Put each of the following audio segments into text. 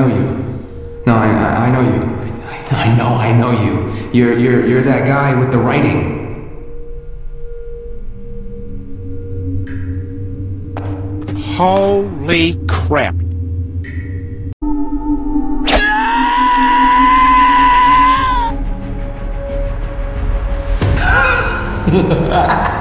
know you. No, I, I, I know you. I, I know, I know you. You're, you're, you're that guy with the writing. Holy crap.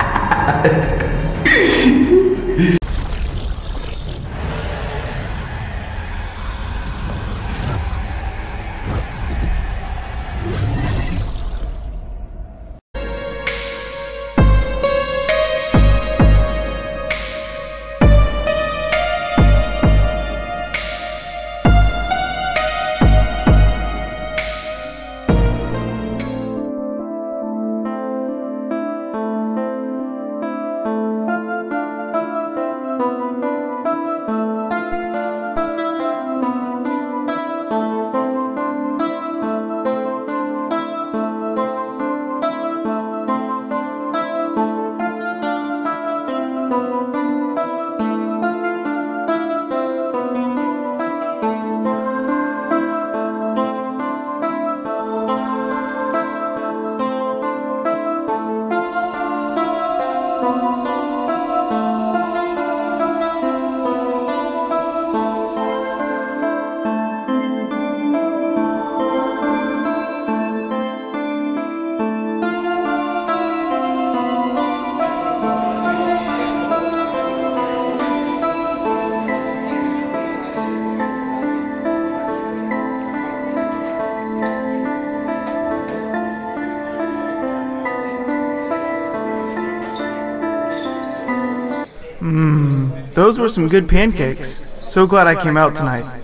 Those were some good pancakes. So glad I came out tonight.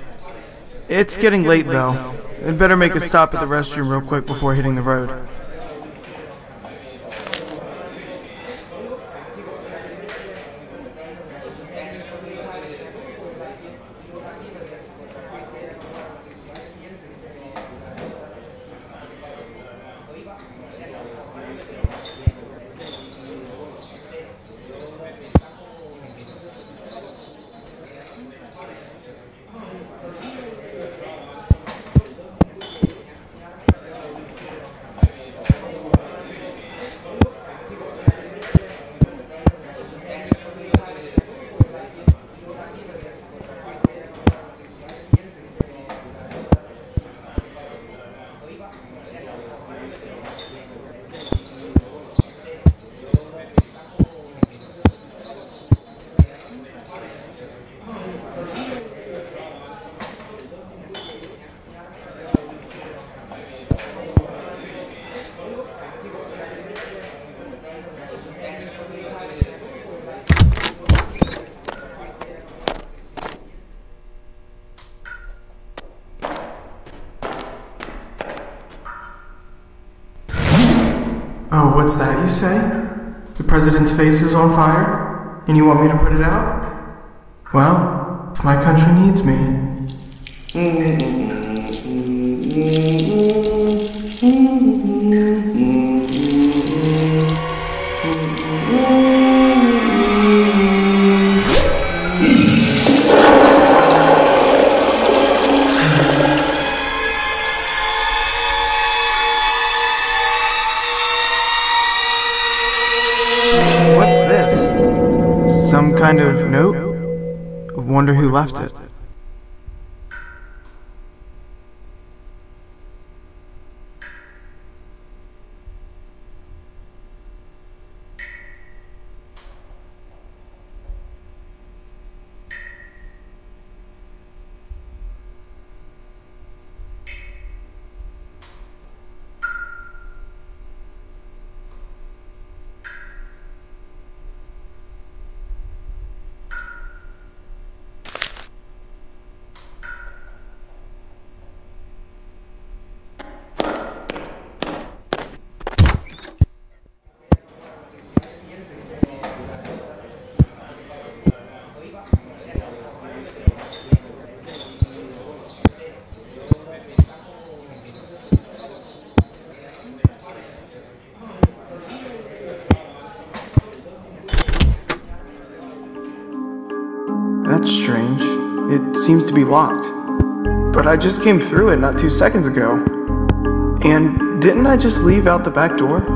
It's getting late though. I'd better make a stop at the restroom real quick before hitting the road. You say? The president's face is on fire? And you want me to put it out? Well, if my country needs me. What's Wonder who left it. Seems to be locked. but I just came through it not two seconds ago. And didn't I just leave out the back door?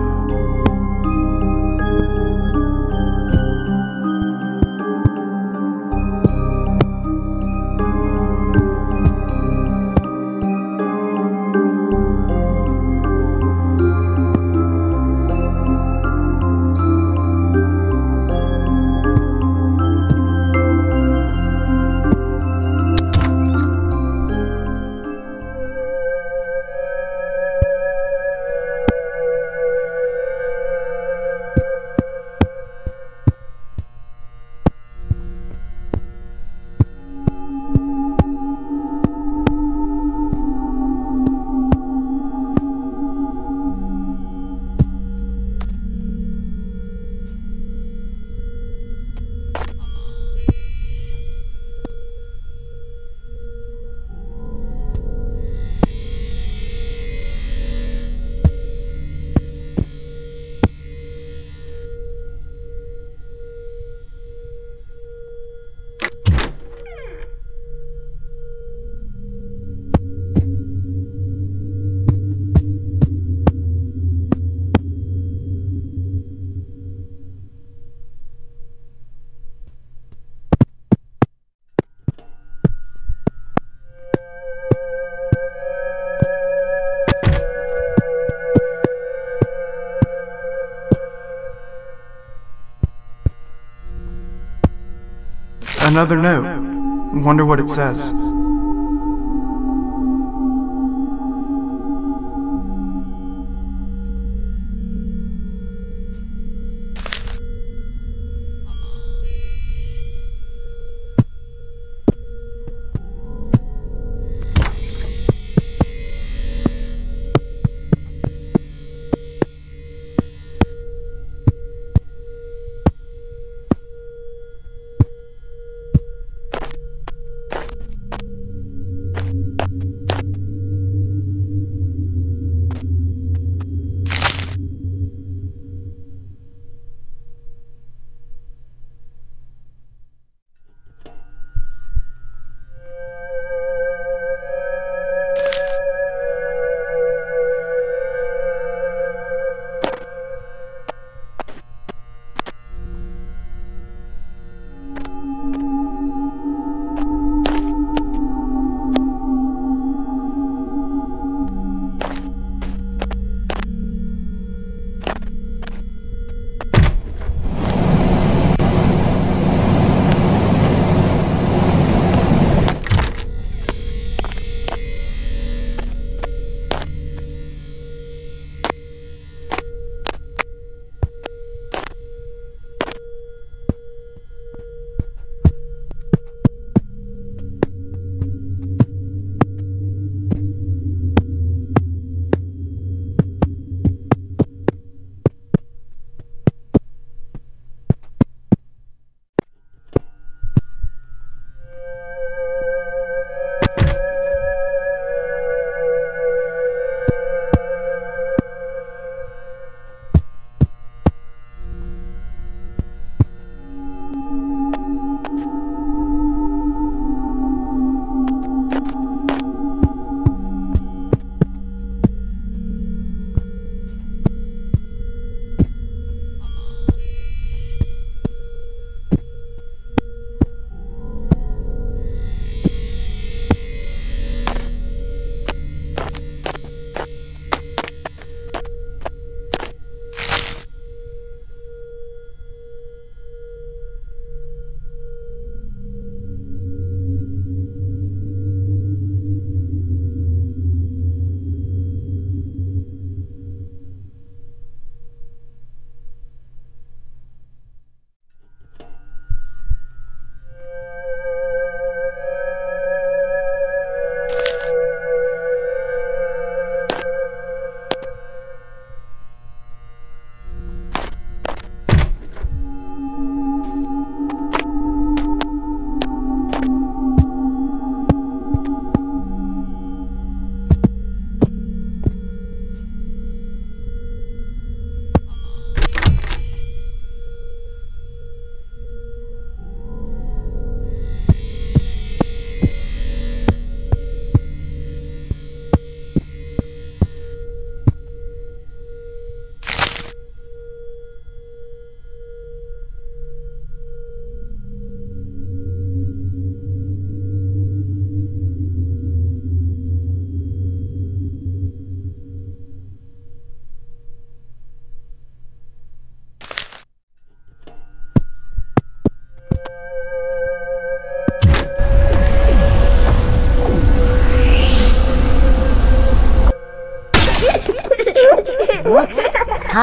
Another note. Wonder what it says.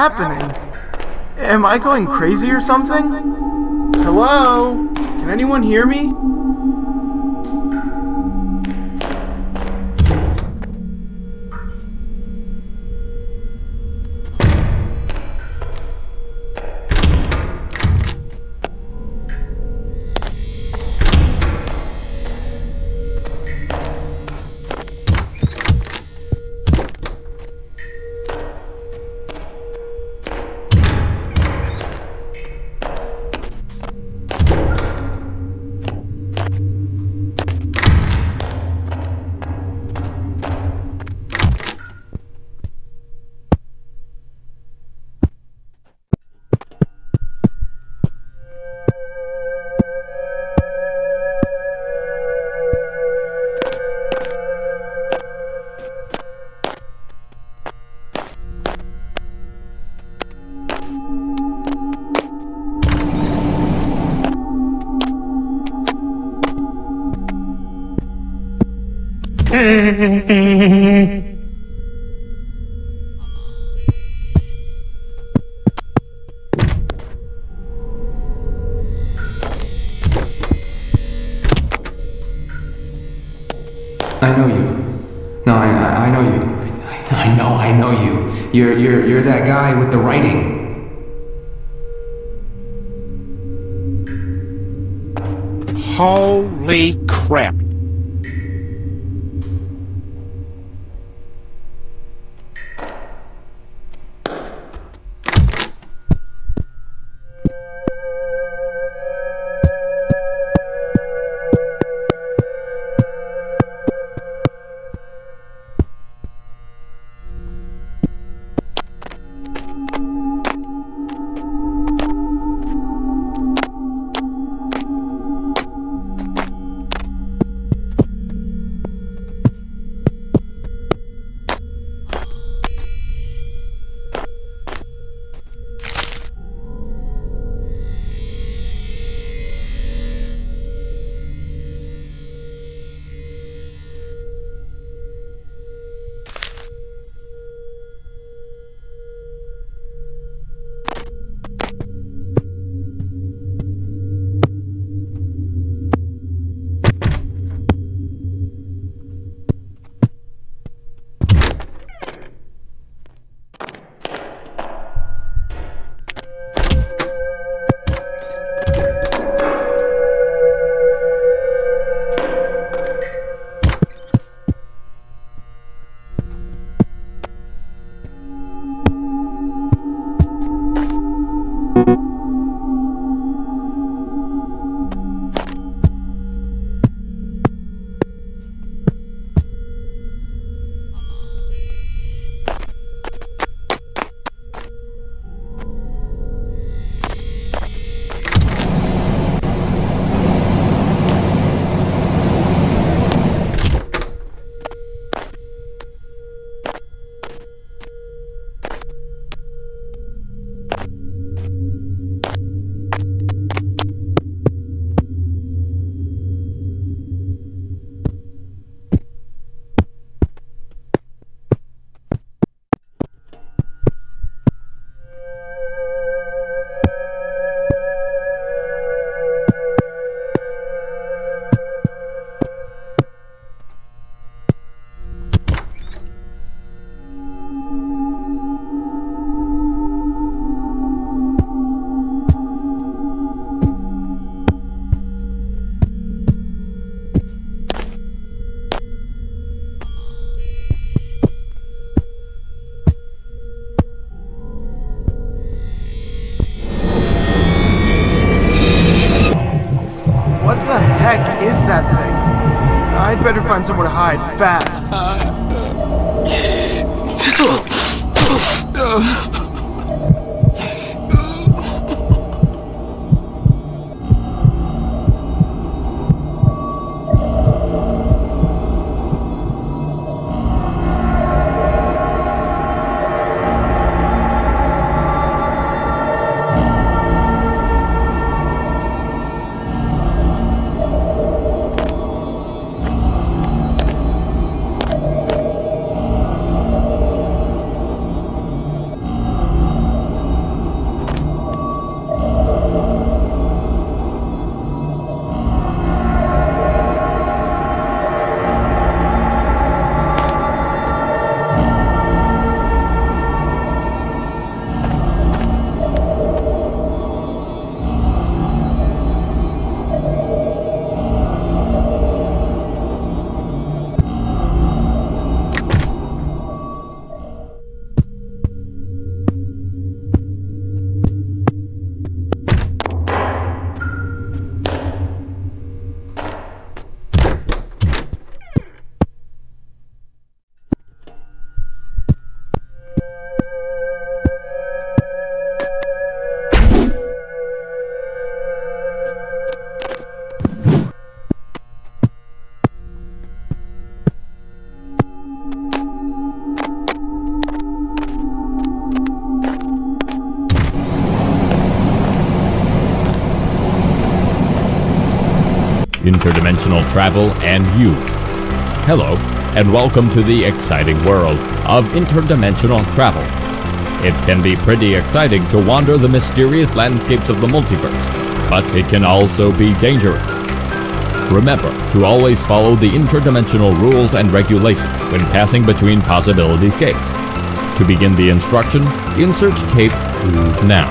happening? Am I going crazy or something? Hello? Can anyone hear me? Mm-hmm. Somewhere to hide. Fast. Travel and you. Hello, and welcome to the exciting world of interdimensional travel. It can be pretty exciting to wander the mysterious landscapes of the multiverse, but it can also be dangerous. Remember to always follow the interdimensional rules and regulations when passing between possibility scapes. To begin the instruction, insert tape now.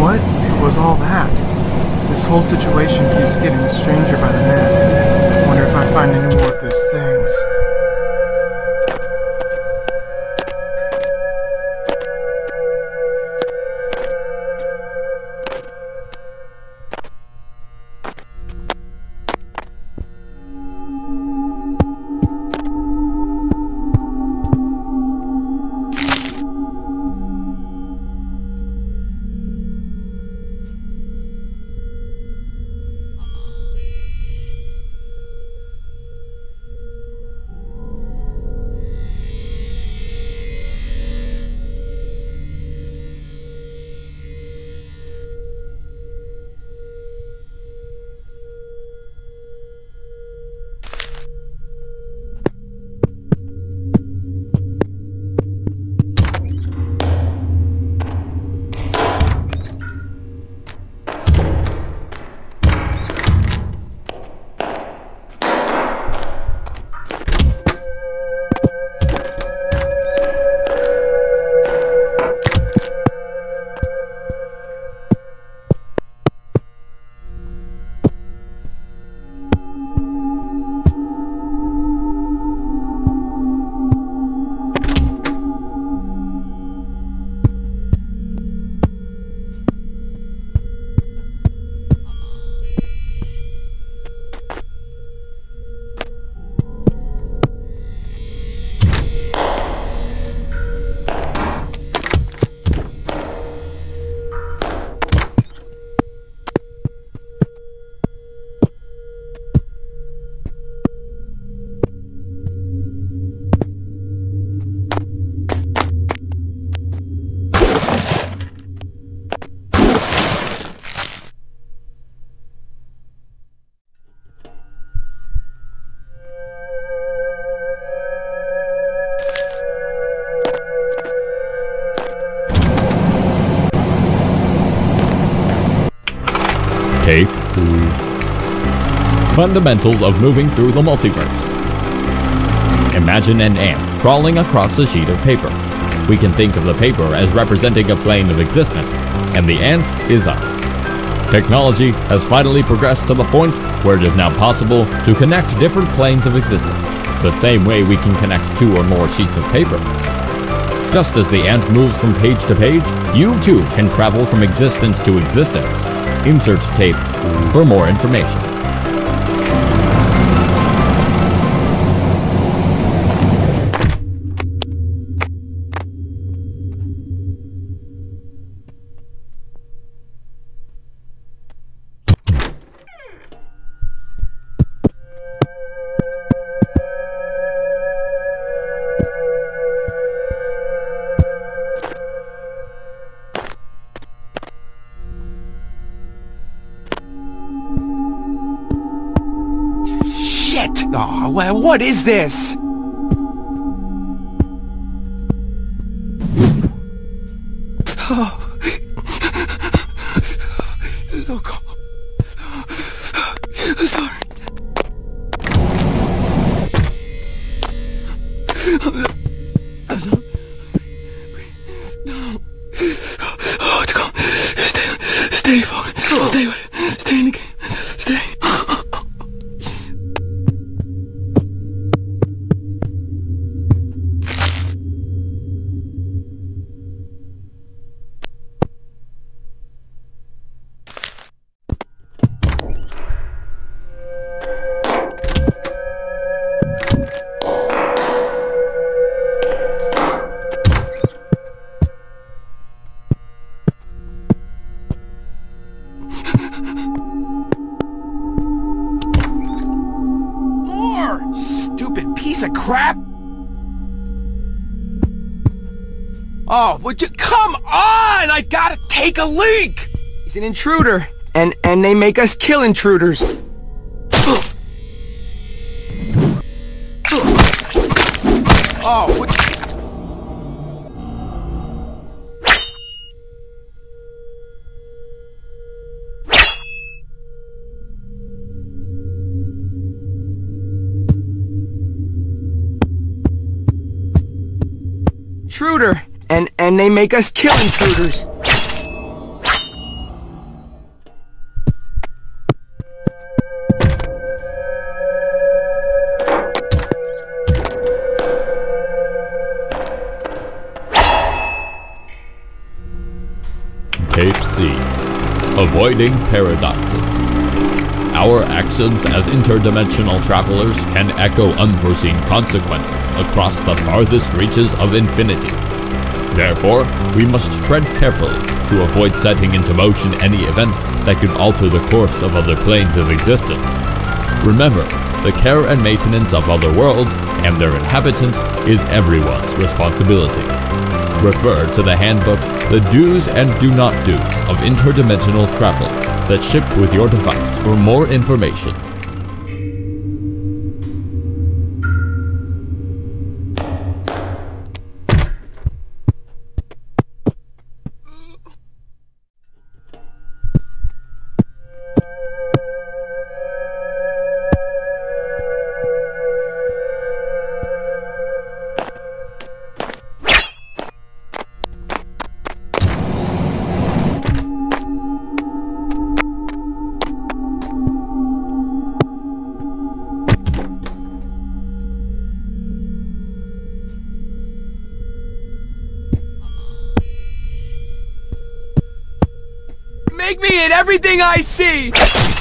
What was all that? This whole situation keeps getting stranger by the minute. Wonder if I find any more of those things. Fundamentals of moving through the multiverse. Imagine an ant crawling across a sheet of paper. We can think of the paper as representing a plane of existence, and the ant is us. Technology has finally progressed to the point where it is now possible to connect different planes of existence, the same way we can connect two or more sheets of paper. Just as the ant moves from page to page, you too can travel from existence to existence. Insert tape for more information. What is this? Oh, would you come on? I gotta take a leak! He's an intruder. and and they make us kill intruders. Oh, and they make us kill intruders. Tape C. Avoiding paradoxes. Our actions as interdimensional travelers can echo unforeseen consequences across the farthest reaches of infinity. Therefore, we must tread carefully to avoid setting into motion any event that could alter the course of other planes of existence. Remember, the care and maintenance of other worlds and their inhabitants is everyone's responsibility. Refer to the handbook The Do's and Do Not Do's of Interdimensional Travel that ship with your device for more information. Make me hit everything I see!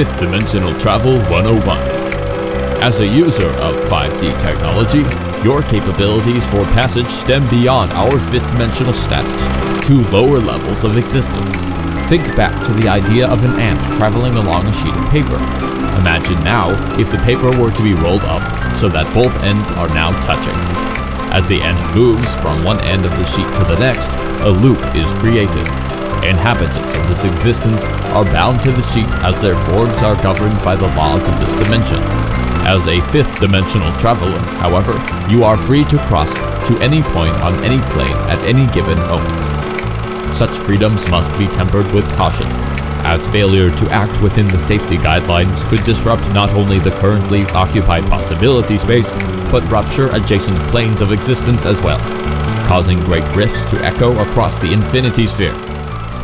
Fifth Dimensional Travel 101. As a user of 5D technology, your capabilities for passage stem beyond our fifth dimensional status to lower levels of existence. Think back to the idea of an ant traveling along a sheet of paper. Imagine now if the paper were to be rolled up so that both ends are now touching. As the ant moves from one end of the sheet to the next, a loop is created. Inhabitants of this existence are bound to the sheet as their forms are governed by the laws of this dimension. As a fifth dimensional traveler, however, you are free to cross to any point on any plane at any given moment. Such freedoms must be tempered with caution, as failure to act within the safety guidelines could disrupt not only the currently occupied possibility space, but rupture adjacent planes of existence as well, causing great rifts to echo across the infinity sphere.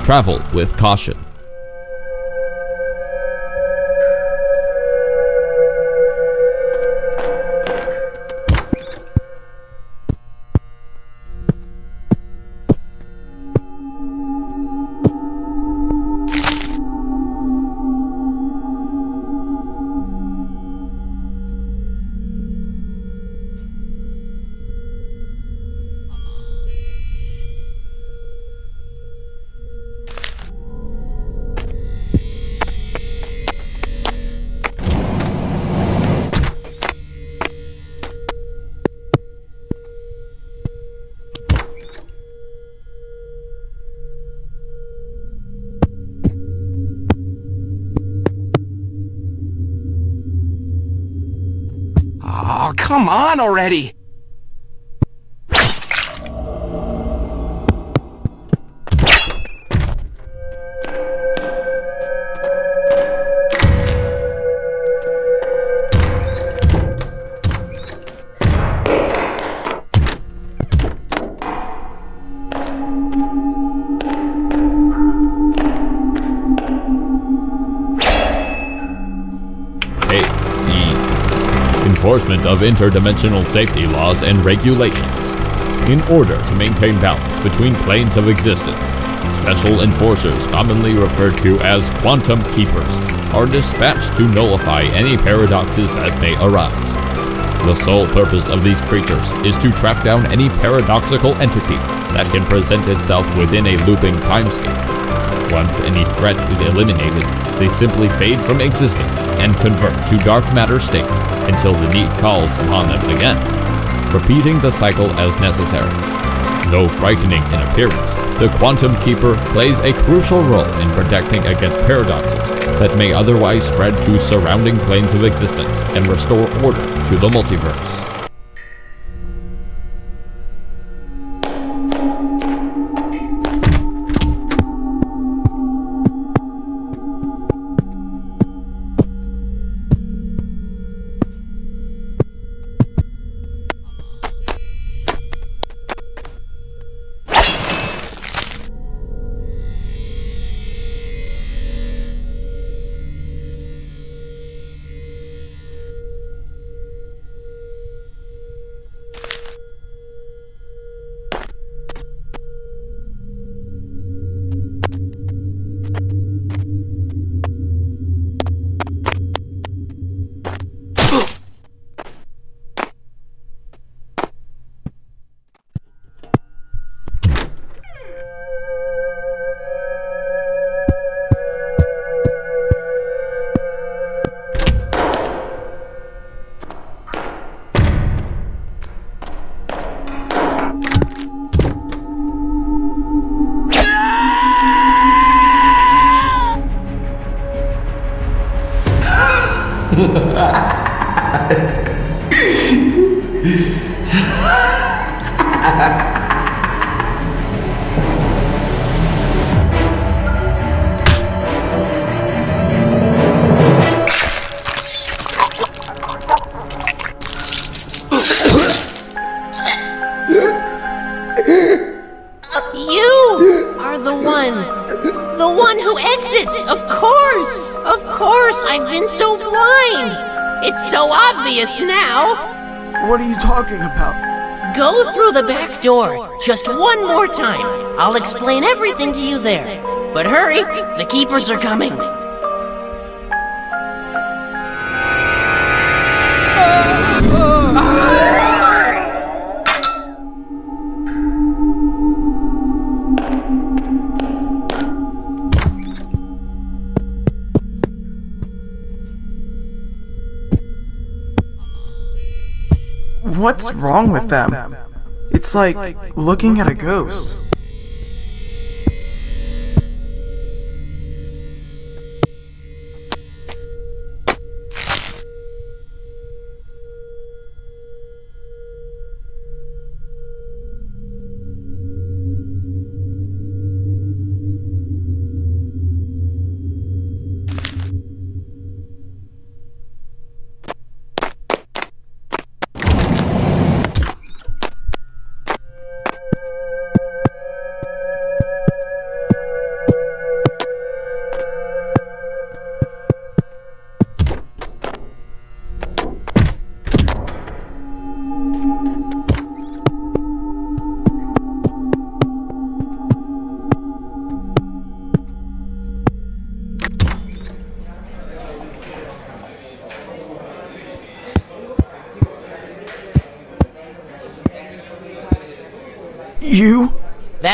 Travel with caution. Come on already! Of interdimensional safety laws and regulations. In order to maintain balance between planes of existence, Special enforcers, commonly referred to as quantum keepers, are dispatched to nullify any paradoxes that may arise. The sole purpose of these creatures is to track down any paradoxical entity that can present itself within a looping timescape. Once any threat is eliminated, they simply fade from existence and convert to dark matter state until the need calls upon them again, repeating the cycle as necessary. Though frightening in appearance, the Quantum Keeper plays a crucial role in protecting against paradoxes that may otherwise spread to surrounding planes of existence and restore order to the multiverse. You are the one. The one who exits, of course. Of course, I've been so blind. It's so obvious now. What are you talking about? Go through the back door just one more time. I'll explain everything to you there. But hurry, the keepers are coming. What's wrong with them? It's like looking at a ghost.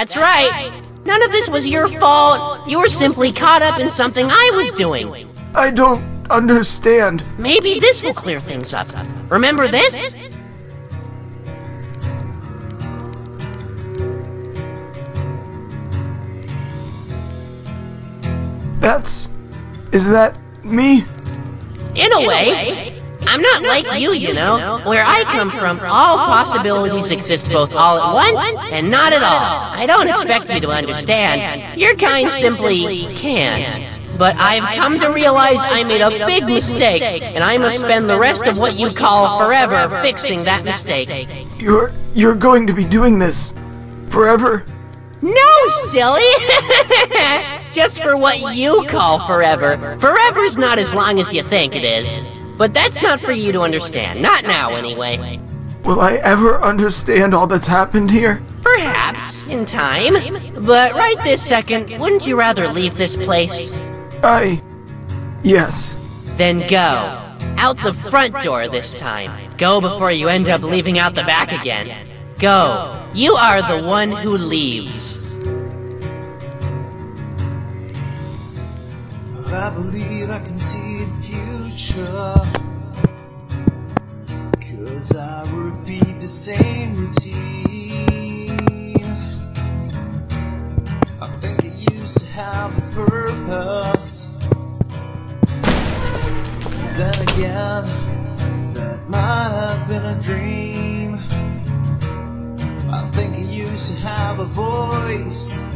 That's right. None of this was your fault. You were simply caught up in something I was doing. I don't understand. Maybe this will clear things up. Remember this? That's. Is that me? In a way. I'm not like you, you know. Where I come from, all possibilities exist both all at once and not at all. I don't expect you to understand. Your kind simply can't. But I've come to realize I made a big mistake, and I must spend the rest of what you call forever fixing that mistake. You're. You're going to be doing this. forever? No, silly! Just for what you call forever. Forever's not as long as you think it is. But that's not for you to understand. Not now, anyway. Will I ever understand all that's happened here? Perhaps, in time. But right this second, wouldn't you rather leave this place? I. Yes. Then go. Out the front door this time. Go before you end up leaving out the back again. Go. You are the one who leaves. I believe I can see the future. Cause I repeat the same routine. I think it used to have a purpose. Then again, that might have been a dream. I think it used to have a voice.